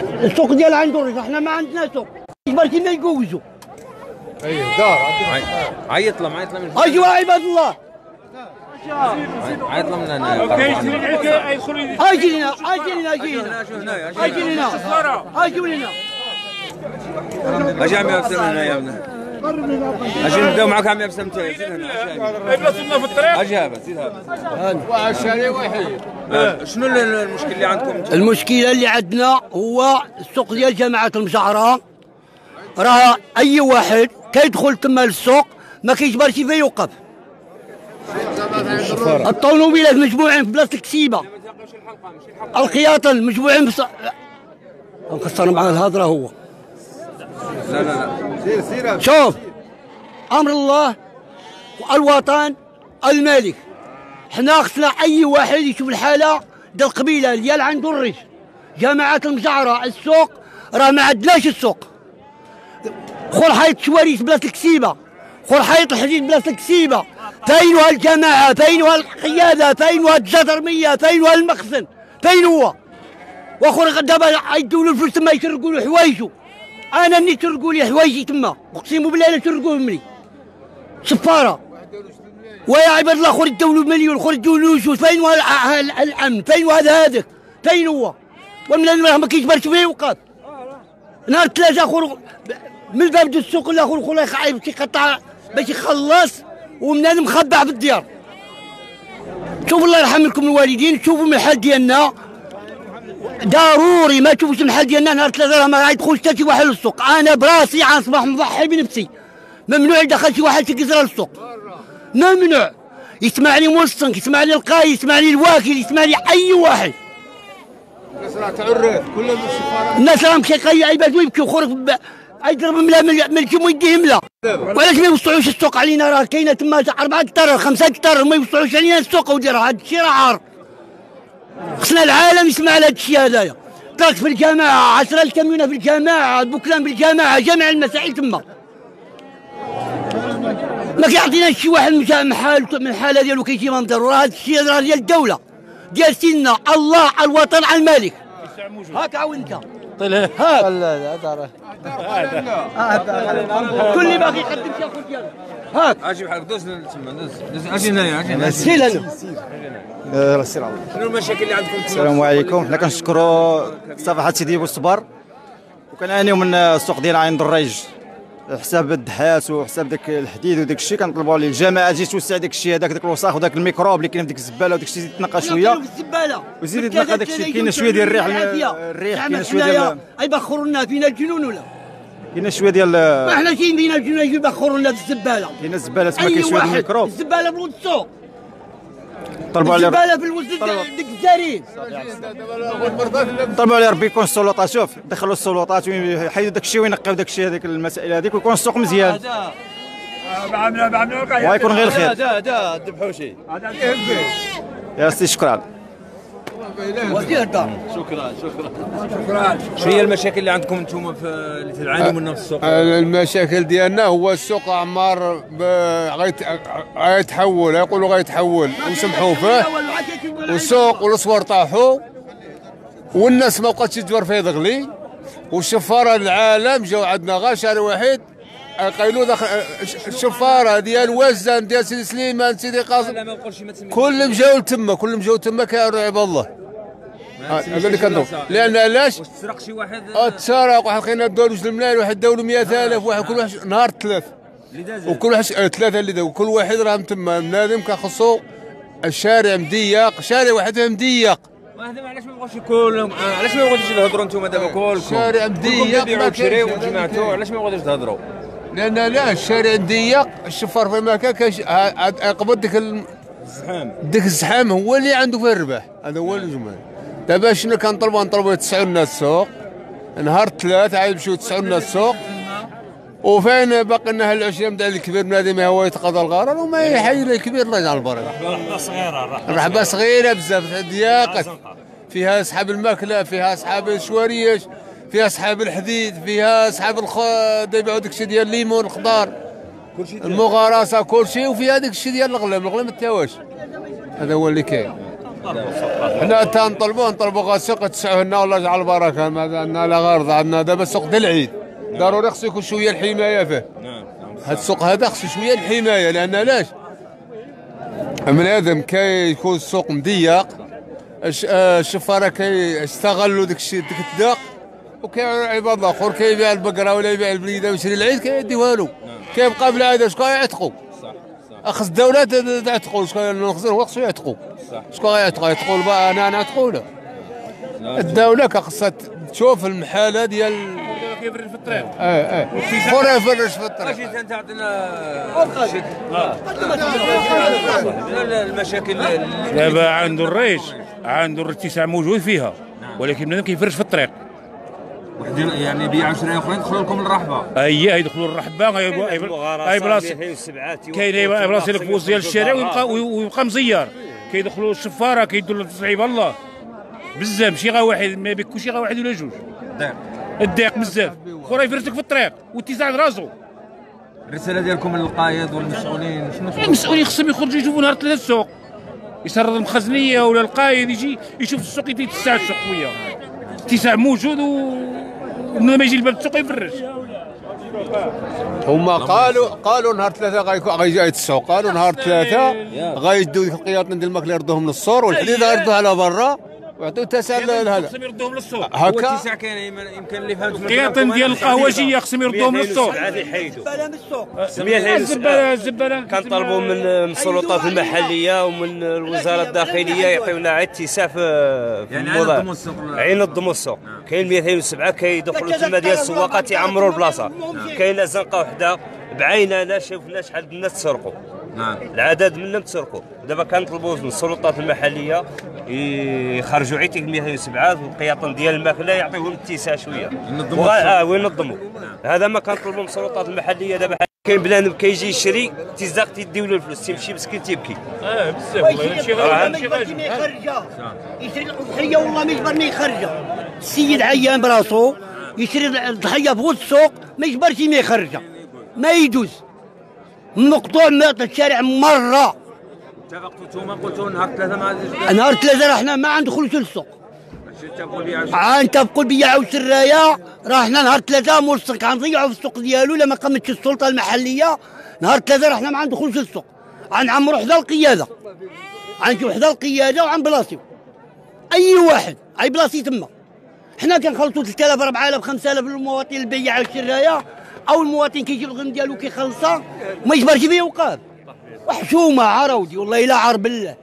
السوق ديال عند الريش إحنا ما عندنا سوق بركي ما يجوزوا أيوه دار عي- عيط له ما عيط له من اجوا عباد الله. عيط له من هنا أجي لنا أجي لنا أجي لنا. شو هنا أجي لنا. اجوا لنا. أجي عم أجي نبداو معك عم يبسم انت زيد هنا أجي هذا زيد هذا. وعشان واحد آه، شنو ال- المشكل اللي عندكم؟ أنتم؟ المشكلة اللي عندنا هو السوق ديال جماعة المشعره راه أي واحد كيدخل تما للسوق ما كيجبرش فيه يوقف. الطوموبيلات مجموعين في بلاصة الكسيبة. الخياطل مجموعين بص... مقصر مع الهضرة هو. لا لا لا. سير سير. شوف أمر الله والوطن الملك. حنا خصنا أي واحد يشوف الحالة ديال القبيلة ديال عنده الريش. جماعة المجعره السوق راه ما عندناش السوق. خل حيط شواريش بلاصة الكسيبة. خل حيط الحديد بلاصة الكسيبة. فين هو الجماعة؟ فين هو القيادة؟ فين هو الجدرميه فين هو المخزن؟ فين هو؟ واخر دابا يدوا له الفلوس تما يسرقوا له حوايجو أنا اللي سرقوا لي حوايجي تما أقسم بالله لا سرقوهم لي صفاره ويا عباد الله خرج الدولة مليون خرج الدولة وشوش فين الأمن؟ فين هذا هذاك فين هو؟ ومن ما كيجبرش فيه يوقف نهار ثلاثة آخر من ديال السوق الآخر اخر خايب يقطع باش يخلص ومن مخبع في الديار. شوفوا الله يرحم لكم الوالدين شوفوا من الحال ديالنا. ضروري ما تشوفوش المحل ديالنا نهار ثلاثة راه ما غيدخلش حتى شي واحد للسوق. أنا براسي غنصبح مضحي بنفسي. ممنوع يدخل شي واحد تكسر للسوق. ممنوع. يسمع لي ملصق يسمع لي القاي يسمع لي الواكل يسمع لي أي واحد. راه تعرف السفاره الناس راهم كيقيا عباد ويبكيو خرج يضرب ملا من من الجم ويديهم لا وعلاش ما يوسعوش السوق علينا؟ راه كاينة تما أربعة طر خمسة طر ما يوسعوش علينا السوق ودير هذا الشيء راه عار خصنا العالم يسمع على هذا الشيء هذايا طلعت في الجماعه 10 الكاميونه في الجماعه البوكلان في الجماعه جميع المسائل تما. ما كيعطيناش شي واحد من حال من الحاله ديالو كيجي منظر راه هذا الشيء راه ديال الدولة ديال سيدنا الله الوطن الملك. هاك عاود انت. هاك كل اللي باغي يقدم شي ياخذ ديالو هاك أجي بحالك دوز تما دوز دوز أجي هنايا أجي هنايا سير أنا آه، السير على شنو المشاكل اللي عندكم؟ السلام عليكم. حنا كنشكروا صفحة سيدي بوصبر وكنعانيو من السوق ديال عين الريج حساب الدحات وحساب داك الحديد وداك الشيء كنطلبوا للجماعة. تجي توسع داك الشيء هذاك داك الوساخ وداك الميكروب اللي كاين في ديك الزبالة وداك الشيء يتنقى شوية. الزبالة. وزيد يتنقى داك الشيء كاين شوية ديال الريح الريح كاين شوية ديال يبخروا لنا فينا الجنون ولا؟ كاين شوية ديال ما إحنا جايين فينا الجنون يبخروا لنا في الزبالة. كاين الزباله تما أي كاين شوية الميكروب. الزبالة الوسط السوق طلبوا عليه الزباله في الوسط ديك الزرير طلبوا عليه ربي يكون السلطات شوف دخلوا السلطات ويحيدوا داك الشيء وينقيو داك الشيء هذيك المسائل هذيك ويكون السوق مزيان ويكون غير خير يا سي شكرا وزير الدار. شنو هي المشاكل اللي عندكم أنتم في اللي تعانيوا منها في السوق؟ المشاكل ديالنا هو السوق عمار غيتحول يقولوا غيتحول. وسمحوا فيه. والسوق والصور طاحوا. والناس ما بقاتش تجبر فيه دغلي والشفارة العالم جاو عندنا غير شهر واحد قايلوا داخل الشفارة ديال وزن ديال سيدي سليمان سيدي قاسم. كلهم جاو لتما كلهم جاو تما كيعرضوا عباد الله. هذا. اللي كندور لأن علاش تسرق شي واحد. تسارق واحد لقينا داولوا جوج الملايين واحد داولوا 100000 واحد كل واحد نهار ثلاث. وكل واحد آه، ثلاثة اللي داو. كل واحد راه تما النادم كنخصو الشارع مضيق شارع واحد مضيق. هذا علاش ما بغاوش كلهم آه، علاش ما بغيتوش تهضروا أنتم دابا كلكم؟ شارع كلكم مضيق ما. وجمعتوا علاش ما بغيتوش تهضروا؟ لأن لا الشارع مضيق الشفار في المكان كاش قبل ديك ال- الزحام. ديك الزحام هو اللي عنده فيه الربح. هذا هو الجمال. دابا شنو كنطلبوا نطلبوا يتسعوا لنا السوق. نهار الثلاث عاد يمشيو يتسعوا لنا السوق. وفين باقي لنا هالعشيه نتاع الكبير بنادم هو يتقاضى الغرر وما يحيي الكبير الله يجعل البركة. رحبه صغيرة رحبه صغيرة. بزاف. ضيقت فيها أصحاب الماكلة فيها أصحاب الشواريش فيها أصحاب الحديد فيها أصحاب الخ يبيعوا داك الشيء ديال الليمون الخضار المغارسة كل شيء وفيها داك الشيء ديال الغلام الغلام ما تاواش هذا هو اللي كاين. حنا تنطلبوا نطلبوا غا السوق تسعوه لنا والله يجعل البركة. ما عندنا لا غرض عندنا دابا السوق ديال العيد. ضروري خصو يكون شوية الحماية فيه. نعم نعم هاد السوق هذا خصو شوية الحماية. لأن علاش؟ بنادم كي يكون السوق مضيق. آه، الشفارة كيستغلوا داك الشيء ديك الضيق وكاين عباد الآخر كيبيع البقرة ولا يبيع البليدة ويشري العيد كيديوها له كيبقى بالعاده شكون يعتقوا خص الدولة تعتقوا شكون المخزن هو خصو يعتقوا شكون غيعتقوا يعتقوا أنا نعتقوا لا. الدولة كخصها تشوف المحالة ديال كيفرج في الطريق آه آه خويا يفرش في الطريق. أجي أنت لا، المشاكل دابا عنده الريش عنده الاتساع موجود فيها ولكن بنادم كيفرش في الطريق. وحدين يعني بيع شرايه اخرين يدخلوا لكم الرحبة. أي يدخلوا الرحبة أي بلاصه كاين أي بلاصه اللي في وسط ديال الشارع. ويبقى ويبقى مزير كيدخلوا الشفاره كيدوا تصعيب الله. بزاف ماشي غا واحد ما بيكونش غا واحد ولا جوج. ضيق. الضيق بزاف. خويا يفرشك في الطريق واتساع راسو. الرسالة ديالكم للقايد والمسؤولين شنو؟ المسؤولين خصهم يخرجوا يشوفوا نهار ثلاثة السوق. يسرد المخزنية ولا القايد يجي يشوف السوق يتسع السوق شوية اتساع موجود و ما يجي الباب السوق يفرش. هما قالوا قالوا نهار ثلاثة غيكون غيجي يتسعوا قالوا نهار ثلاثة غيدوا ديك القياطين ديال الماكلة يردوهم للسور والحديد غيردوها على برا. ويعطيو تسع لهذا. خصهم يردوهم للسوق. هو هكا اتساع كاين يم- يمكن اللي فهمت من قياطن كلامكم ديال القهوجيه خصهم يردوهم للسوق. بلا من السوق. الزباله الزبالة. كنطلبوا من من السلطات المحلية ومن الوزارة الداخلية يعطيونا اتساع في في يعني الموضوع. عينضموا السوق. عينضموا السوق. كاين 207 كيدخلوا تما ديال السواقات يعمروا البلاصه كاينة زنقة وحدة بعيننا شفنا شحال من الناس تسرقوا. نعم. العدد منهم تسرقوا دابا كنطلبوا من السلطات المحلية يخرجوا عيتك 207 والقياطن ديال الماكلة يعطيهم اتساع شوية. السوق. آه وينظموا هذا ما كنطلبوا من السلطات المحلية. دابا كاين بلان كيجي يشري تيزاق تيديو له الفلوس. تيمشي مسكين تيبكي. آه بزاف. والله ماشي غير ما ماشي غير يخرجها يشري الضحيه والله ما يجبرني يخرجها السيد عيان براسو يشري الضحية في وسط السوق ما يجبرش ما يخرجها ما يجوز. مقطوع ماط الشارع مرة. اتفقتوا أنتم قلتوا نهار ثلاثة ما نهار ثلاثة رحنا ما ندخلوش للسوق عان تبقوا البياع والسرايه رحنا نهار ثلاثة مرسق غنضيعوا في السوق ديالو لما قامتش السلطة المحلية. نهار ثلاثة رحنا ما ندخلوش للسوق غنعمروا حدا القيادة. غنجيو حدا القيادة وعن أي واحد أي بلاصي تما. حنا كنخلصوا 3000 4000 5000 للمواطن البياع والشرايه أو المواطن كيجيب الغنم ديالو كيخلصها وما يجبرش بيه وقاف وحشومة عراودي والله إلا عار بالله.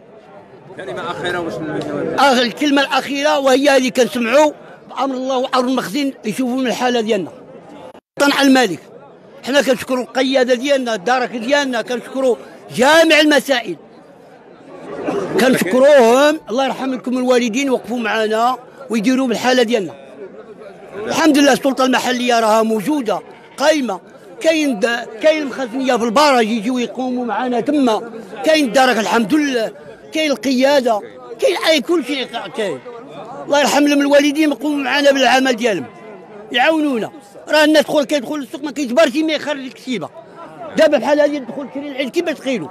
كلمة أخيرة واش الكلمة الأخيرة وهي اللي كنسمعوا بأمر الله وأمر المخزن يشوفوا من الحالة ديالنا. طنع الملك. حنا كنشكروا القيادة ديالنا الدرك ديالنا كنشكروا جامع المسائل. كنشكروهم. الله يرحم لكم الوالدين وقفوا معنا ويديروا بالحالة ديالنا. الحمد لله السلطة المحلية راها موجودة. قايمة. كاين كاين المخزنية في البرج يجيو يقوموا معنا تما. كاين الدرك الحمد لله. كاين القيادة. كاين أي كل شيء كاين. الله يرحم لهم الوالدين يقوموا معنا بالعمل ديالهم. يعاونونا. راه الناس تدخل كيدخل السوق ما كيجبرش ما يخرج الكسيبة. دابا بحال هذه تدخل تشري العيد كيفاش تخيلوا؟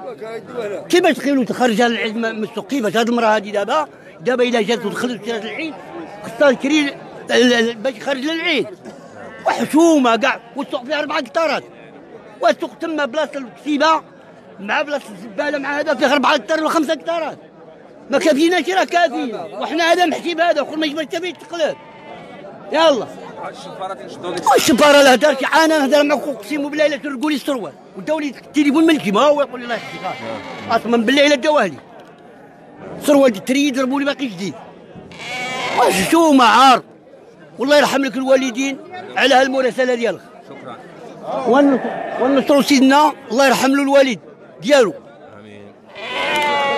كيفاش تخيلوا تخرجها للعيد من السوق كيفاش؟ هذه المرأة هذه دابا. دابا إلا جات ودخلت العيد خصها تشري باش يخرج للعيد. وحشومة كاع والسوق فيها أربع كتارات والسوق تما بلاصه الكسيبه مع بلاصه الزبالة مع هذا فيه أربع كتار ولا خمسة كتارات ما كافيناش راه كافيين. وحنا هذا محشي بهذا وكل ما يجبر فيه تقلب. يلا. الشباره لا هدرش أنا نهضر معك اقسم بالله الا ترقوا لي السروال وداو لي التليفون ملكي ما هو يقول لي الله يخليك أصلا بالله الا داوه لي. سروال تري يضربوا لي باقي جديد. واش شو عار. والله يرحم لك الوالدين. على هالمراسلة ديالك. شكرا. ونصروا سيدنا الله يرحم له الوالد ديالو.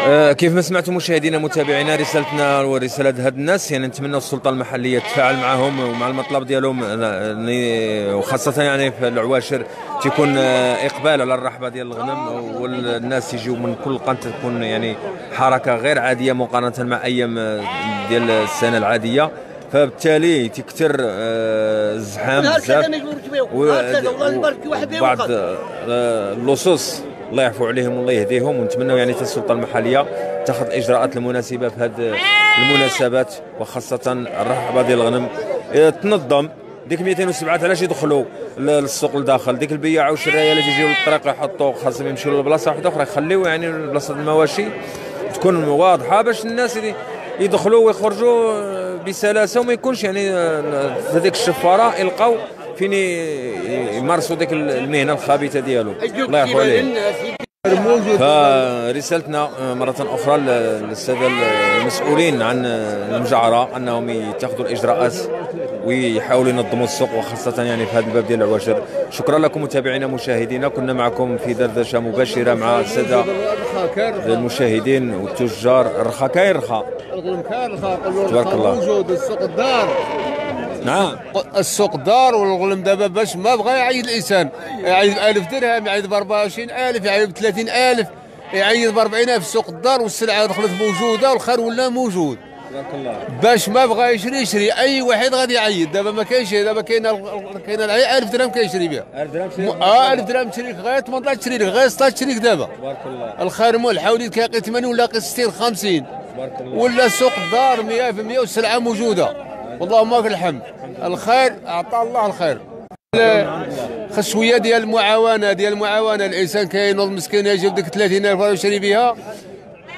آه، كيف ما سمعتم مشاهدينا متابعينا رسالتنا ورسالة هاد الناس يعني نتمنى السلطة المحلية تتفاعل معهم ومع المطلب ديالهم آه، ني- وخاصة يعني في العواشر تكون آه، إقبال على الرحبة ديال الغنم والناس يجيو من كل قنت تكون يعني حركة غير عادية مقارنة مع أيام آه، ديال السنة العادية. فبالتالي تكتر آه، الزحام نهار بزاف. بعض وقف. آه، اللصوص الله يعفو عليهم والله يهديهم. ونتمنوا يعني حتى السلطة المحلية تاخذ الاجراءات المناسبة في هذه المناسبات وخاصة الرحبة ديال الغنم. تنظم ديك 207 علاش يدخلوا للسوق لداخل؟ ديك البياع والشرايه اللي تيجيو للطريق يحطوا خاصهم يمشيو لبلاصة واحدة أخرى. يخليو يعني بلاصة المواشي تكون واضحة باش الناس يدخلوا ويخرجوا بسلاسة وما يكونش يعني في هذيك الشفارة يلقاو فين يمارسوا ديك المهنة الخبيثة ديالو الله يرحم عليه. فرسالتنا مرة أخرى للسادة المسؤولين عن المجعرة أنهم يتخذوا الإجراءات. ويحاولوا ينظموا السوق وخاصة يعني في هذا الباب ديال العواشر. شكرا لكم متابعينا مشاهدينا. كنا معكم في دردشة مباشرة مع السادة المشاهدين والتجار. الرخا كاين رخا. تبارك الله. موجود. السوق الدار نعم. السوق دار والغلم دابا باش ما بغى يعيد الإنسان. يعيد ب 1000 درهم يعيد ب 24000 يعيد ب 30000 يعيد ب 40000 في سوق الدار والسلعة دخلت موجودة والخير ولا موجود. باش ما بغى يشري يشري. أي واحد غادي يعيد دابا ما كاينش دابا كاين كاين 1000 درهم كيشري بها. 1000 درهم آه 1000 درهم تشري لك غير 18 تشري لك غير 16 تشري لك دابا. تبارك الله. الخير مول. حاولي كيعطي 80 ولا كي 60 50 تبارك الله. ولا سوق الدار 100% والسلعه موجودة. اللهم لك الحمد. الخير أعطى الله الخير. خشوية ديال المعاونة ديال المعاونة. الإنسان كينوض مسكين يجيب ديك 30000 راه يشري بها.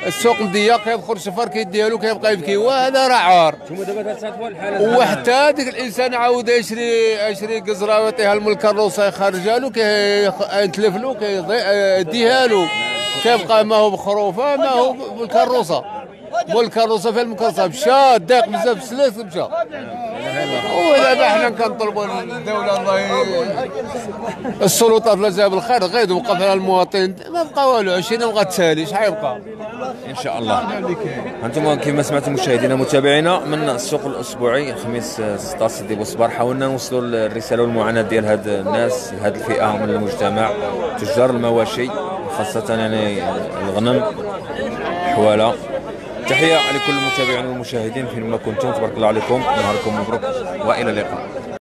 السوق مضيق كيدخل شفر كيديها له كيبقى يبكي. وهذا راه عار. وحتى ديك الإنسان عاود يشري يشري قزرة ويعطيها الكروسه يخرجها له كيتلف له كيديها له كيبقى ما هو بخروفة ما هو بالكروسه والكروسه في المكرسه مشى ضاق بزاف السلاس مشى. ودابا حنا كنطلبوا الدولة الله السلطات لا جاب الخير غير وقف على المواطن ما بقى والو 20 بقى تسالي شحال يبقى؟ إن شاء الله. أنتم كما سمعتم مشاهدينا متابعينا من السوق الأسبوعي الخميس 16 ديال بوصبار حاولنا نوصلوا الرساله والمعاناة ديال هاد الناس هاد الفئة من المجتمع تجار المواشي خاصة يعني الغنم حوالة. تحية لكل المتابعين والمشاهدين فيما كنتم تبارك الله عليكم. نهاركم مبروك وإلى اللقاء.